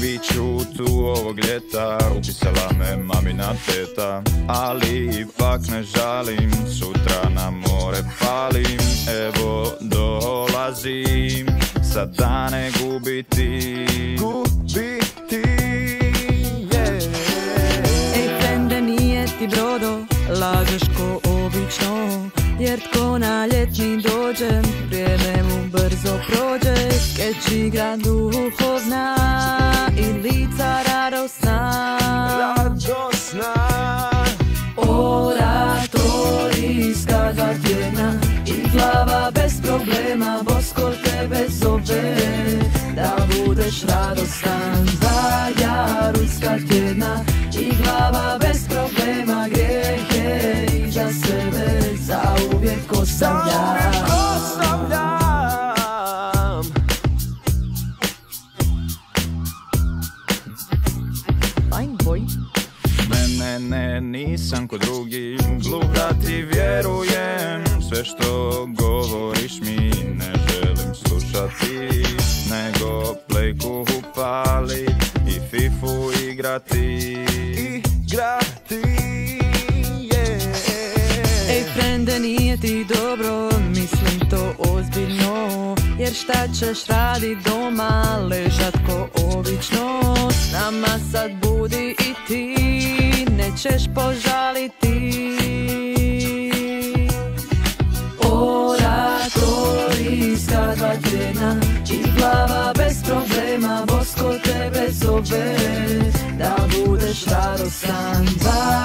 Biću tu ovog ljeta Upisala me mamina teta. Ali ipak ne žalim Sutra na more palim. Evo dolazim Sad dane gubiti. Gubiti yeah. Ej frende nije ti brodo Lažeš ko obično. Jer tko na ljetni dođe Vrijeme mu igra duhovna I lica radosna. Radosna. Oratorijska dva tjedna I glava bez problema Bosko tebe zove Da budeš radostan. Dva jarujska tjedna I glava bez problema Grijehe iza sebe Za uvijek Ne, ne, ne, nisam ko drugi. Glup ti vjerujem Sve što govoriš mi ne želim slušati Nego plejku upali I fifu igrati. Igrati, yeah. Ej frende nije ti dobro Mislim to ozbiljno Jer šta ćeš radit doma Ležat ko obično požaliti. Oratorijska dva tjedna I glava bez problema Bosko tebe zove. Da budeš radostan Dva